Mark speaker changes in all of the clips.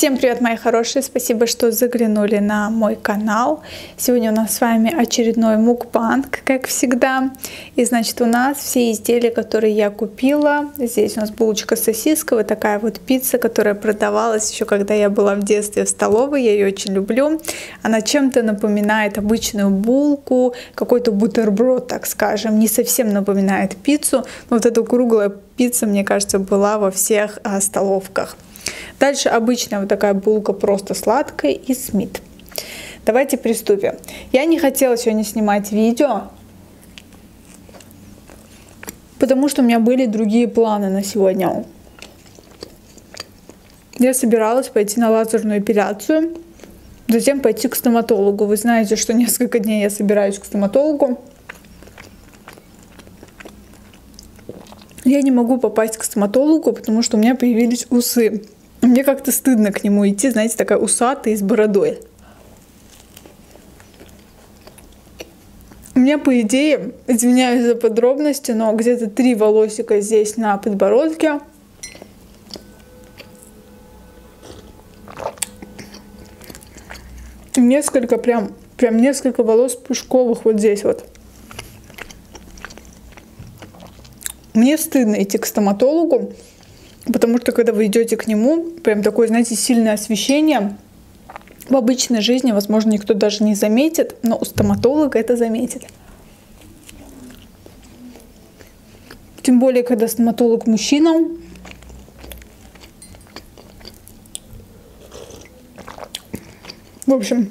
Speaker 1: Всем привет, мои хорошие! Спасибо, что заглянули на мой канал. Сегодня у нас с вами очередной мукбанг, как всегда. И значит, у нас все изделия, которые я купила. Здесь у нас булочка с вот такая вот пицца, которая продавалась еще когда я была в детстве в столовой. Я ее очень люблю. Она чем-то напоминает обычную булку, какой-то бутерброд, так скажем. Не совсем напоминает пиццу. Но вот эта круглая пицца, мне кажется, была во всех а, столовках. Дальше обычная вот такая булка просто сладкая и смит. Давайте приступим. Я не хотела сегодня снимать видео, потому что у меня были другие планы на сегодня. Я собиралась пойти на лазерную эпиляцию, затем пойти к стоматологу. Вы знаете, что несколько дней я собираюсь к стоматологу. Я не могу попасть к стоматологу, потому что у меня появились усы. Мне как-то стыдно к нему идти, знаете, такая усатая с бородой. У меня, по идее, извиняюсь за подробности, но где-то три волосика здесь на подбородке. Несколько, прям, прям несколько волос пушковых вот здесь вот. Мне стыдно идти к стоматологу, Потому что когда вы идете к нему, прям такое, знаете, сильное освещение, в обычной жизни, возможно, никто даже не заметит, но у стоматолога это заметит. Тем более, когда стоматолог мужчина, В общем,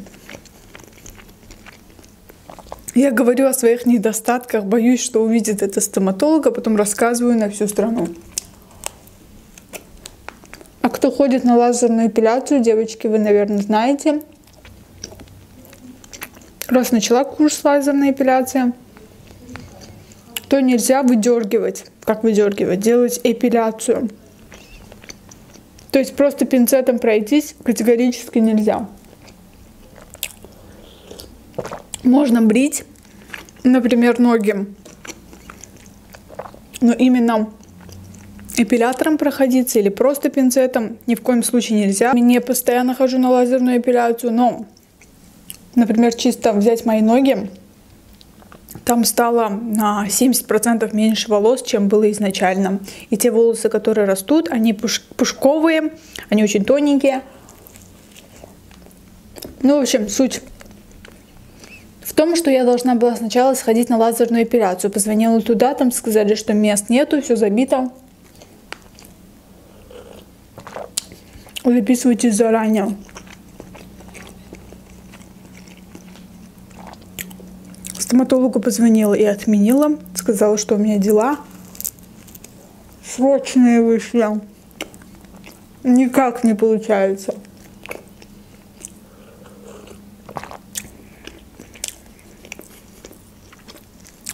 Speaker 1: я говорю о своих недостатках, боюсь, что увидит это стоматолог, а потом рассказываю на всю страну. А кто ходит на лазерную эпиляцию, девочки, вы, наверное, знаете. Раз начала курс лазерной эпиляции, то нельзя выдергивать. Как выдергивать? Делать эпиляцию. То есть просто пинцетом пройтись категорически нельзя. Можно брить, например, ноги. Но именно эпилятором проходиться или просто пинцетом ни в коем случае нельзя. Не постоянно хожу на лазерную эпиляцию, но, например, чисто взять мои ноги, там стало на 70% меньше волос, чем было изначально. И те волосы, которые растут, они пуш пушковые, они очень тоненькие. Ну, в общем, суть в том, что я должна была сначала сходить на лазерную эпиляцию. Позвонила туда, там сказали, что мест нету, все забито. Записывайтесь заранее. Стоматологу позвонила и отменила. Сказала, что у меня дела срочные вышли. Никак не получается.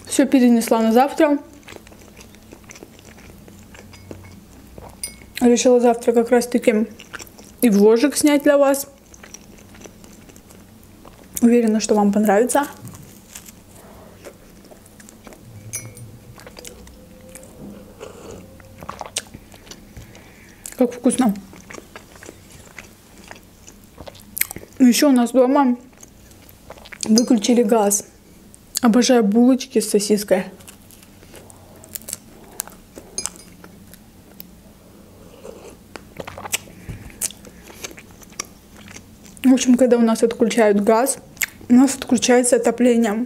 Speaker 1: Все перенесла на завтра. Решила завтра как раз таки и вложек снять для вас. Уверена, что вам понравится. Как вкусно. Еще у нас дома выключили газ. Обожаю булочки с сосиской. В общем, когда у нас отключают газ, у нас отключается отопление.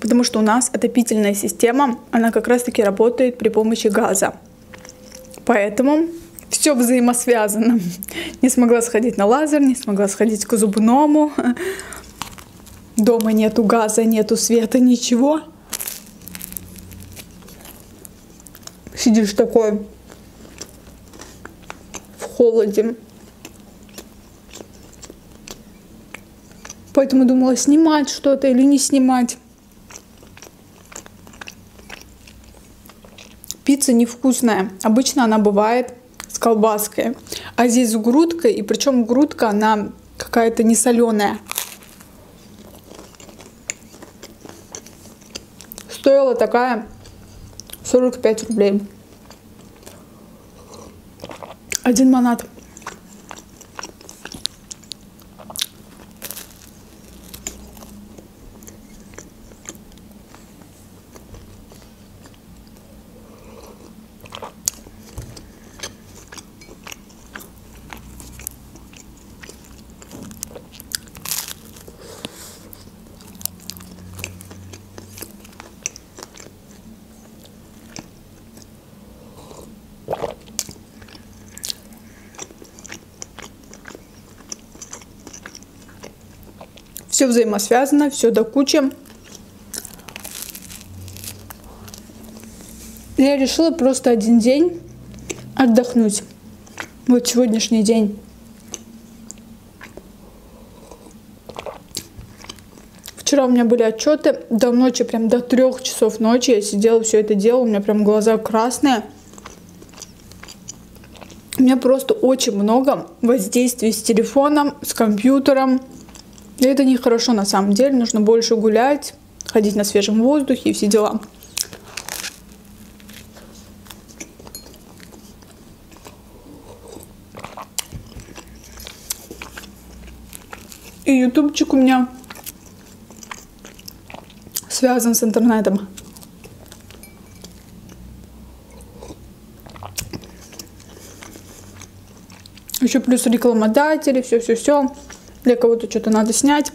Speaker 1: Потому что у нас отопительная система, она как раз таки работает при помощи газа. Поэтому все взаимосвязано. Не смогла сходить на лазер, не смогла сходить к зубному. Дома нету газа, нету света, ничего. Сидишь такой в холоде. Поэтому думала, снимать что-то или не снимать. Пицца невкусная. Обычно она бывает с колбаской. А здесь с грудкой. И причем грудка, она какая-то не соленая. Стоила такая 45 рублей. Один монат. Все взаимосвязано, все до кучи. Я решила просто один день отдохнуть. Вот сегодняшний день. Вчера у меня были отчеты до ночи, прям до трех часов ночи я сидела, все это делала, у меня прям глаза красные. У меня просто очень много воздействий с телефоном, с компьютером. И это нехорошо на самом деле, нужно больше гулять, ходить на свежем воздухе и все дела. И ютубчик у меня связан с интернетом. Еще плюс рекламодатели, все-все-все. Для кого-то что-то надо снять.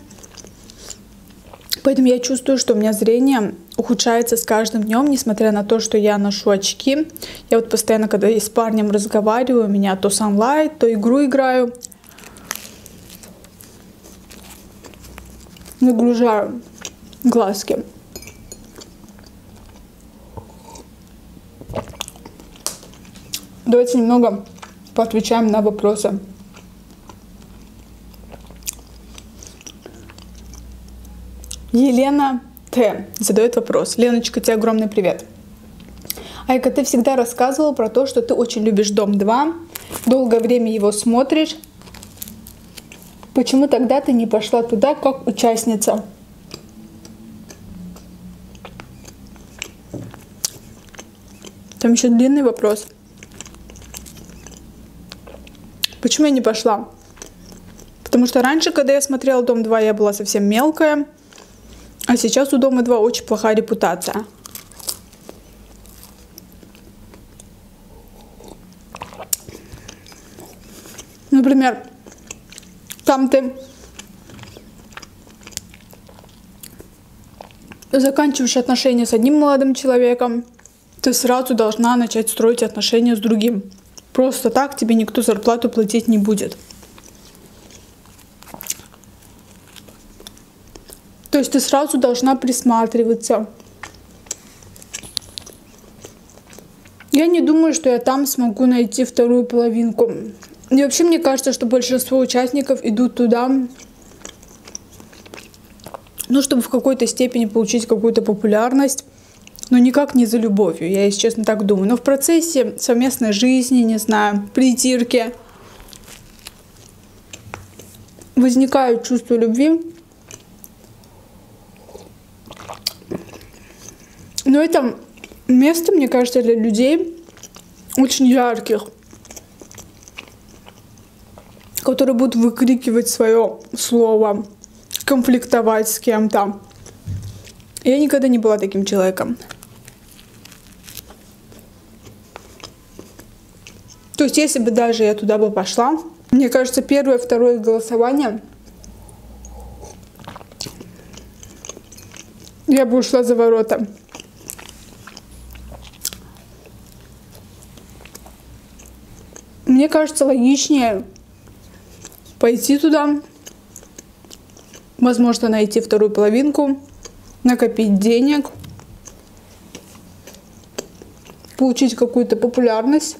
Speaker 1: Поэтому я чувствую, что у меня зрение ухудшается с каждым днем, несмотря на то, что я ношу очки. Я вот постоянно, когда я с парнем разговариваю, у меня то sunlight, то игру играю. Нагружаю глазки. Давайте немного поотвечаем на вопросы. Елена Т. задает вопрос. Леночка, тебе огромный привет. Айка, ты всегда рассказывала про то, что ты очень любишь Дом 2, долгое время его смотришь. Почему тогда ты не пошла туда как участница? Там еще длинный вопрос. Почему я не пошла? Потому что раньше, когда я смотрела «Дом 2», я была совсем мелкая. А сейчас у Дома 2 очень плохая репутация. Например, там ты заканчиваешь отношения с одним молодым человеком, ты сразу должна начать строить отношения с другим. Просто так тебе никто зарплату платить не будет. То есть ты сразу должна присматриваться. Я не думаю, что я там смогу найти вторую половинку. И вообще мне кажется, что большинство участников идут туда, ну, чтобы в какой-то степени получить какую-то популярность, но никак не за любовью, я, если честно, так думаю. Но в процессе совместной жизни, не знаю, притирки, возникает чувство любви, Но это место, мне кажется, для людей очень ярких, которые будут выкрикивать свое слово, конфликтовать с кем-то. Я никогда не была таким человеком. То есть, если бы даже я туда бы пошла, мне кажется, первое, второе голосование я бы ушла за ворота. Мне кажется, логичнее пойти туда, возможно, найти вторую половинку, накопить денег, получить какую-то популярность.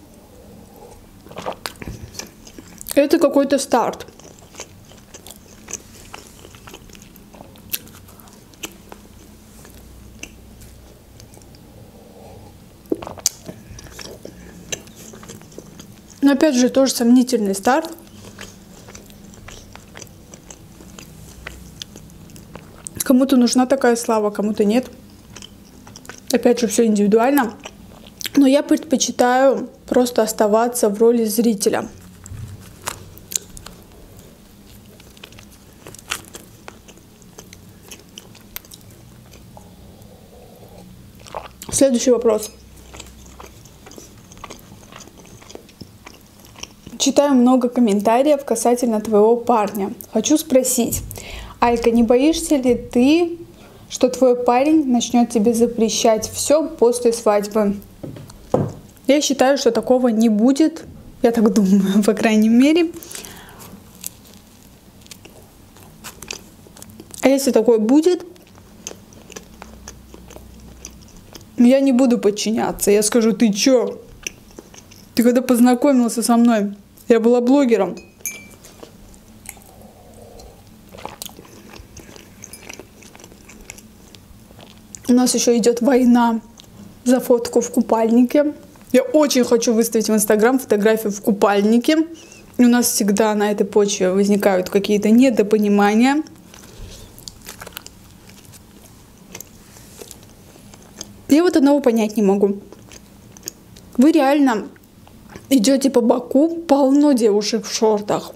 Speaker 1: Это какой-то старт. Но опять же, тоже сомнительный старт. Кому-то нужна такая слава, кому-то нет. Опять же, все индивидуально. Но я предпочитаю просто оставаться в роли зрителя. Следующий вопрос. Читаю много комментариев касательно твоего парня. Хочу спросить, Алька, не боишься ли ты, что твой парень начнет тебе запрещать все после свадьбы? Я считаю, что такого не будет. Я так думаю, по крайней мере. А если такое будет, я не буду подчиняться. Я скажу, ты чё? Ты когда познакомился со мной, я была блогером. У нас еще идет война за фотку в купальнике. Я очень хочу выставить в Инстаграм фотографию в купальнике. И у нас всегда на этой почве возникают какие-то недопонимания. Я вот одного понять не могу. Вы реально идете по Баку, полно девушек в шортах.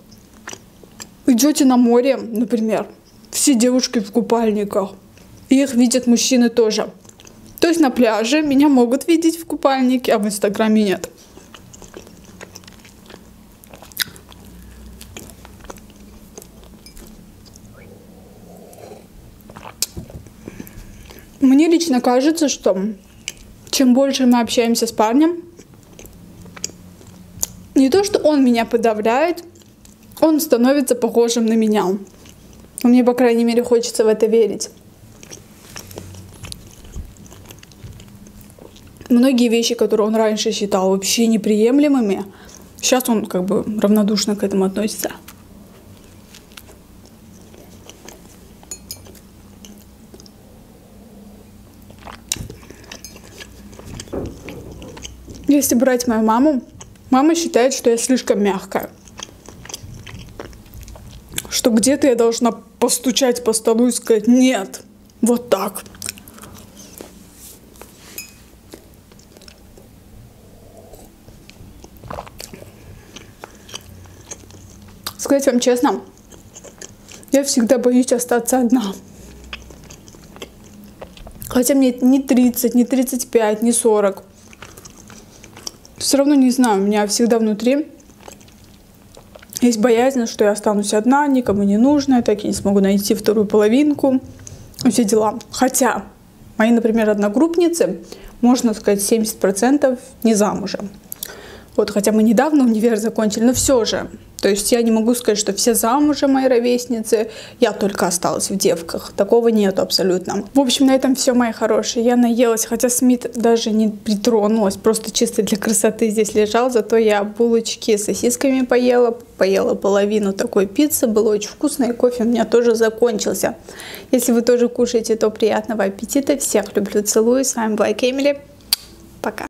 Speaker 1: Идете на море, например, все девушки в купальниках. И их видят мужчины тоже. То есть на пляже меня могут видеть в купальнике, а в Инстаграме нет. Мне лично кажется, что чем больше мы общаемся с парнем, не то, что он меня подавляет, он становится похожим на меня. Мне, по крайней мере, хочется в это верить. Многие вещи, которые он раньше считал вообще неприемлемыми, сейчас он как бы равнодушно к этому относится. Если брать мою маму, мама считает, что я слишком мягкая. Что где-то я должна постучать по столу и сказать «нет». Вот так. Сказать вам честно, я всегда боюсь остаться одна. Хотя мне не 30, не 35, не 40 все равно не знаю, у меня всегда внутри есть боязнь, что я останусь одна, никому не нужная, так и не смогу найти вторую половинку, все дела. Хотя мои, например, одногруппницы, можно сказать, 70% не замужем. Вот, хотя мы недавно универ закончили, но все же то есть я не могу сказать, что все замужем мои ровесницы, я только осталась в девках. Такого нет абсолютно. В общем, на этом все, мои хорошие. Я наелась, хотя Смит даже не притронулась, просто чисто для красоты здесь лежал. Зато я булочки с сосисками поела, поела половину такой пиццы, было очень вкусно, и кофе у меня тоже закончился. Если вы тоже кушаете, то приятного аппетита. Всех люблю, целую. С вами была Эмили. Пока.